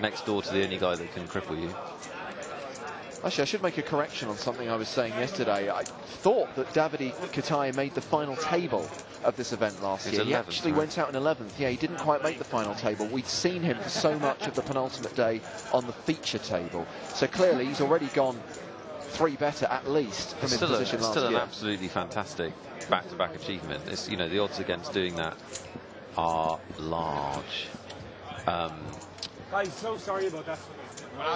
next door to the only guy that can cripple you. Actually, I should make a correction on something I was saying yesterday. I thought that Davide Kitai made the final table of this event last year. 11th, he actually right? went out in 11th. Yeah, he didn't quite make the final table. We'd seen him for so much of the penultimate day on the feature table. So clearly he's already gone three better at least from It's his still, a, position it's last still an absolutely fantastic back-to-back achievement. It's, you know, the odds against doing that are large. Um, Guys, so sorry about that.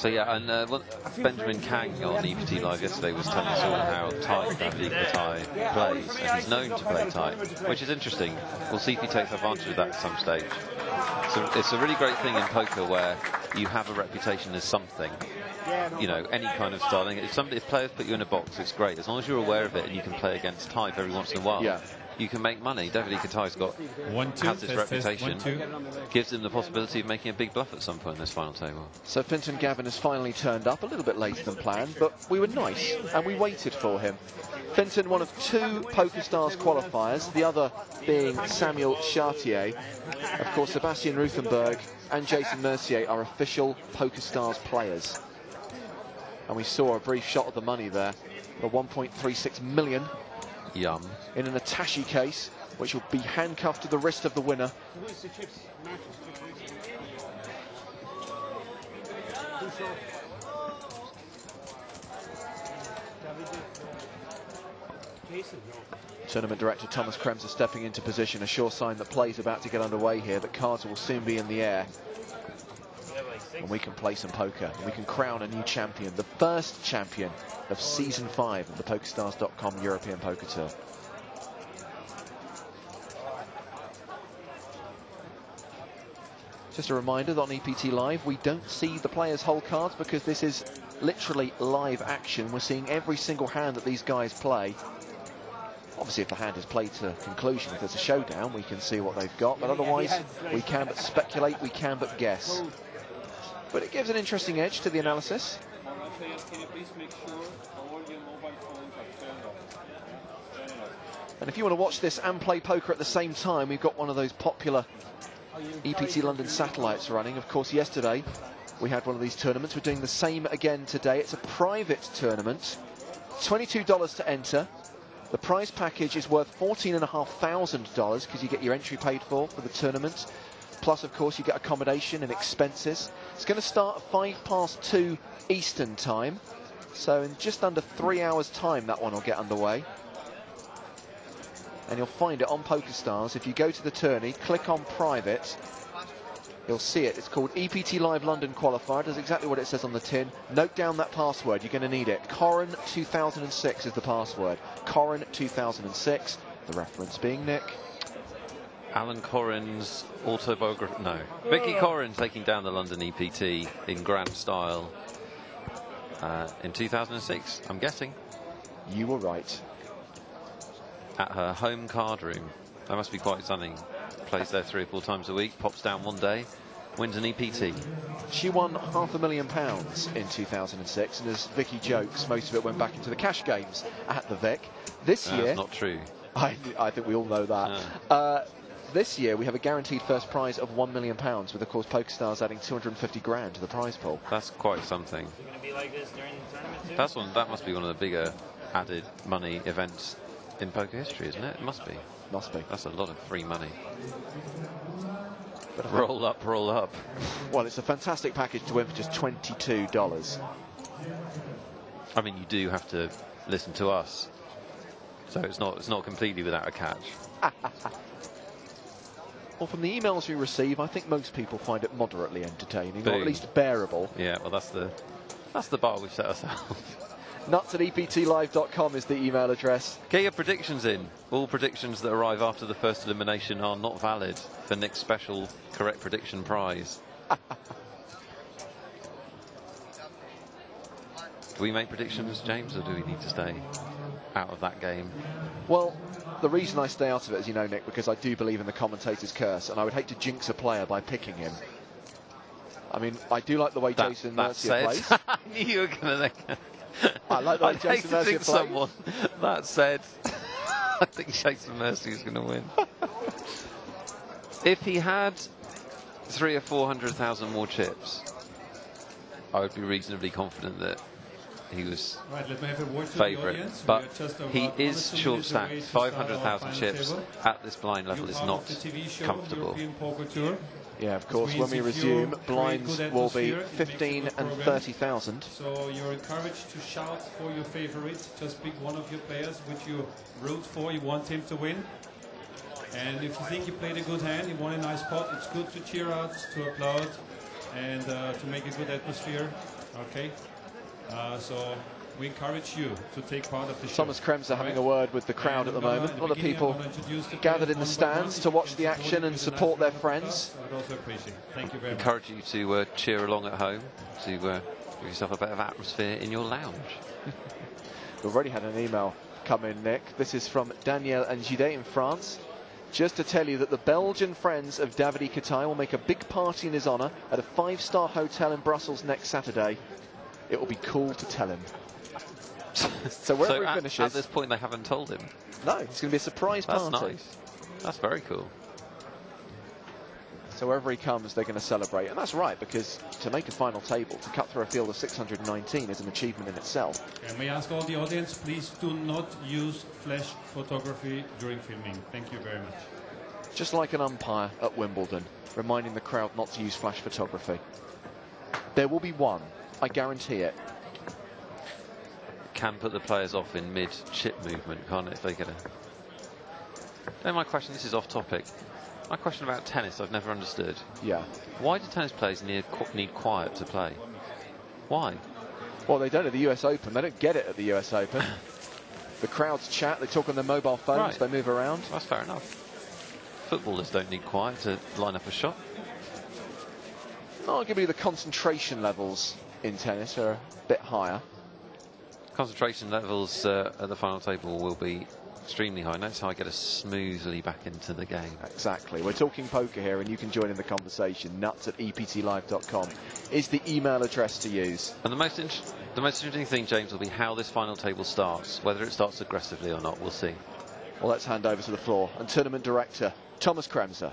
so yeah, and uh, well, Benjamin Kang on EPT Live yesterday was telling us all how tight Davide Kitai plays, and he's known to play tight, which is interesting. We'll see if he takes advantage of that at some stage. So it's a really great thing in poker where you have a reputation as something. You know, any kind of styling. If somebody, if players put you in a box, it's great. As long as you're aware of it and you can play against type every once in a while, Yeah. You can make money. Davide Kitai's got One, two, has this test, test, reputation, one, two. gives him the possibility of making a big bluff at some point in this final table. So Fintan Gavin has finally turned up a little bit later than planned, but we were nice and we waited for him. Fintan, one of two PokerStars qualifiers, the other being Samuel Chartier. Of course, Sebastian Ruthenberg and Jason Mercier are official PokerStars players. And we saw a brief shot of the money there, the 1.36 million Yum. in an attache case, which will be handcuffed to the wrist of the winner. Tournament director Thomas Krems is stepping into position, a sure sign that play is about to get underway here, that cards will soon be in the air. And we can play some poker, and we can crown a new champion, the first champion of season five of the PokerStars.com European Poker Tour. Just a reminder that on EPT Live, we don't see the players' whole cards because this is literally live action. We're seeing every single hand that these guys play. Obviously, if the hand is played to conclusion, if there's a showdown, we can see what they've got. But otherwise, we can but speculate, we can but guess. But it gives an interesting edge to the analysis. And if you want to watch this and play poker at the same time, we've got one of those popular EPT London satellites running. Of course, yesterday we had one of these tournaments. We're doing the same again today. It's a private tournament. $22 to enter. The prize package is worth $14,500 because you get your entry paid for for the tournament. Plus, of course, you get accommodation and expenses. It's going to start at 5 past 2 Eastern time. So in just under three hours' time, that one will get underway and you'll find it on PokerStars. If you go to the tourney, click on private, you'll see it. It's called EPT Live London Qualifier. Does exactly what it says on the tin. Note down that password. You're going to need it. Corin 2006 is the password. Corin 2006. The reference being Nick. Alan Coren's autobiography. No. Vicky Corrin taking down the London EPT in grand style uh, in 2006, I'm guessing, You were right. at her home card room. That must be quite stunning. Plays there three or four times a week, pops down one day, wins an EPT. She won half a million pounds in 2006, and as Vicky jokes, most of it went back into the cash games at the Vic. This That's year, not true. I, I think we all know that. Uh, this year we have a guaranteed first prize of one million pounds, with of course PokerStars adding 250 grand to the prize pool. That's quite something. Is it going to be like this during the tournament too? That's one. That must be one of the bigger added money events in poker history, isn't it? It must be. Must be. That's a lot of free money. Roll up, roll up. Well, it's a fantastic package to win for just $22. I mean, you do have to listen to us, so it's not it's not completely without a catch. Well, from the emails we receive, I think most people find it moderately entertaining, or at least bearable. Yeah, well, that's the that's the bar we've set ourselves. Nuts at eptlive.com is the email address. Get your predictions in. All predictions that arrive after the first elimination are not valid for Nick's special correct prediction prize. do we make predictions, James, or do we need to stay out of that game? Well, the reason I stay out of it, as you know, Nick, because I do believe in the commentator's curse, and I would hate to jinx a player by picking him. I mean, I do like the way That, Jason that Mercier said, plays. I knew you were going to. I like the way I'd hate to plays. someone that said. I think Jason Mercier is going to win. if he had three or four hundred thousand more chips, I would be reasonably confident that he was Right, let me have a word to the favourite. But are just about he is two short stacked. to start our 500,000 chips table. at this blind level is not TV show, comfortable. European Poker Tour. Yeah, of course, when we resume, blinds will be atmosphere, it makes a 15 and 30,000. So you're encouraged to shout for your favorite. Just pick one of your players which you root for. You want him to win. And if you think you played a good hand, you won a nice pot, it's good to cheer out, to applaud, and uh, to make a good atmosphere. Okay? Uh, so we encourage you to take part of the show. Thomas Kremser having a word with the crowd at the And, moment. in A lot of people I'm gonna introduce the gathered in the one by one. stands to watch the action and support their friends. I would also appreciate. Thank you very much. encourage you to uh, cheer along at home to uh, give yourself a bit of atmosphere in your lounge. We've already had an email come in, Nick. This is from Danielle and Gide in France. Just to tell you that the Belgian friends of Davide Kitai will make a big party in his honour at a five-star hotel in Brussels next Saturday. It will be cool to tell him. So wherever so he at, finishes, at this point, they haven't told him. no, it's going to be a surprise That's party. nice. That's very cool. So wherever he comes, they're going to celebrate, and that's right because to make a final table, to cut through a field of 619 is an achievement in itself. And may I ask all the audience, please do not use flash photography during filming. Thank you very much. Just like an umpire at Wimbledon, reminding the crowd not to use flash photography. There will be one, I guarantee it. Can put the players off in mid chip movement, can't it? If they get a. Then my question. This is off topic. My question about tennis, I've never understood. Yeah. Why do tennis players need qu- need quiet to play? Why? Well, they don't at the US Open. They don't get it at the US Open. the crowds chat, they talk on their mobile phones, Right. they move around. That's fair enough. Footballers don't need quiet to line up a shot. Arguably, the concentration levels in tennis are a bit higher. Concentration levels uh, at the final table will be extremely high. That's how I get us smoothly back into the game. Exactly. We're talking poker here, and you can join in the conversation. Nuts at E eptlive.com is the email address to use. And the most int- the most interesting thing, James, will be how this final table starts. Whether it starts aggressively or not, we'll see. Well, let's hand over to the floor. And tournament director, Thomas Kremser.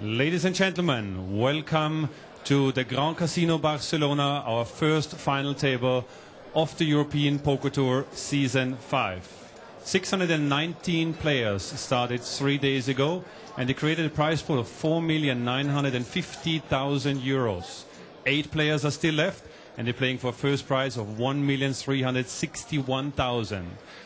Ladies and gentlemen, welcome to the Grand Casino Barcelona, our first final table of the European Poker Tour Season 5. 619 players started three days ago, and they created a prize pool of 4,950,000 euros. Eight players are still left, and they're playing for a first prize of 1,361,000.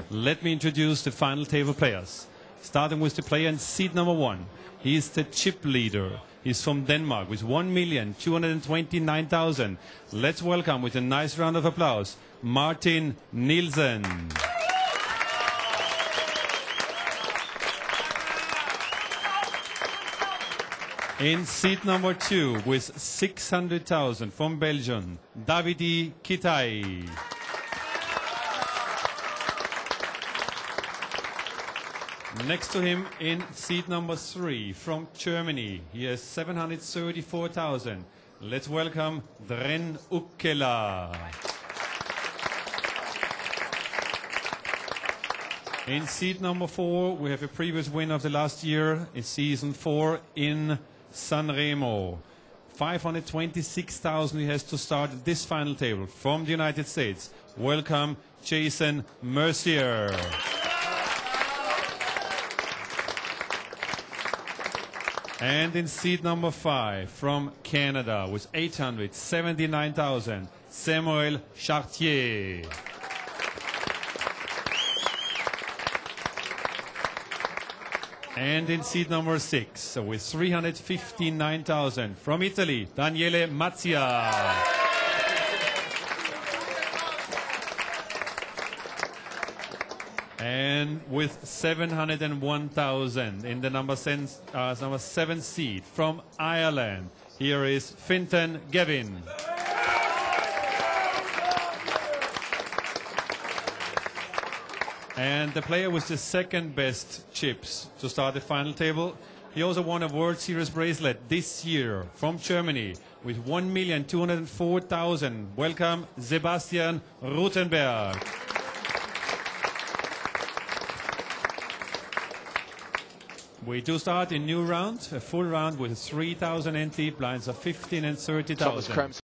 Let me introduce the final table players. Starting with the player in seat number one. He is the chip leader. He's from Denmark with 1,229,000. Let's welcome with a nice round of applause, Martin Nielsen. In seat number two with 600,000 from Belgium, Davide Kitai. Next to him in seat number three from Germany, he has 734,000. Let's welcome Dren Ukkela. In seat number four, we have a previous winner of the last year in season four in Sanremo. 526,000 he has to start this final table from the United States. Welcome, Jason Mercier. And in seat number five from Canada with 879,000, Samuel Chartier. And in seat number six with 359,000 from Italy, Daniele Mazzia. And with 701,000 in the number, sen- uh, number seven seat from Ireland, here is Fintan Gavin. And the player with the second best chips to start the final table. He also won a World Series bracelet this year from Germany with 1,204,000. Welcome, Sebastian Ruthenberg. We do start a new round, a full round with 3,000 ante blinds of 15 and 30,000. Kremser